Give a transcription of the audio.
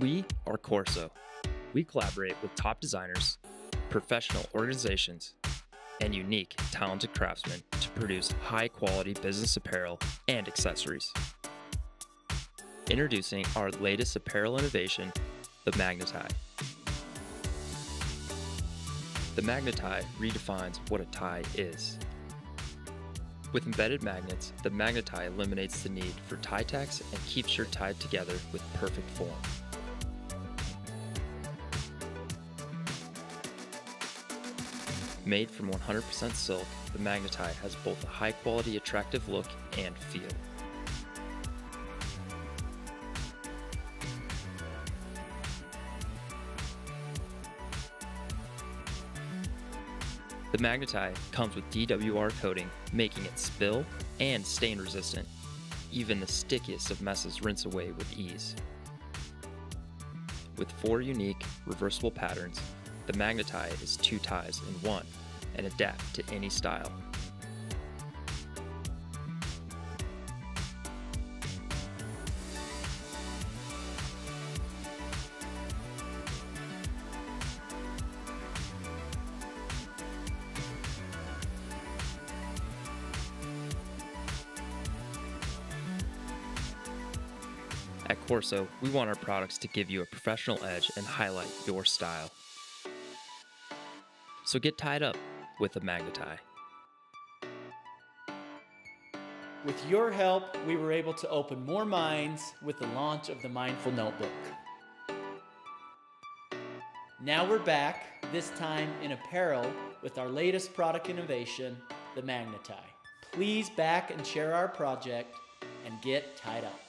We are Corso. We collaborate with top designers, professional organizations, and unique, talented craftsmen to produce high quality business apparel and accessories. Introducing our latest apparel innovation, the Magnetie. The Magnetie redefines what a tie is. With embedded magnets, the Magnetie eliminates the need for tie tacks and keeps your tie together with perfect form. Made from 100% silk, the Magnetie has both a high quality attractive look and feel. The Magnetie comes with DWR coating, making it spill and stain resistant. Even the stickiest of messes rinse away with ease. With four unique, reversible patterns, the Magnetie is two ties in one and adapt to any style. At Corso, we want our products to give you a professional edge and highlight your style. So get tied up with a Magnetie. With your help, we were able to open more minds with the launch of the Mindful Notebook. Now we're back, this time in apparel, with our latest product innovation, the Magnetie. Please back and share our project and get tied up.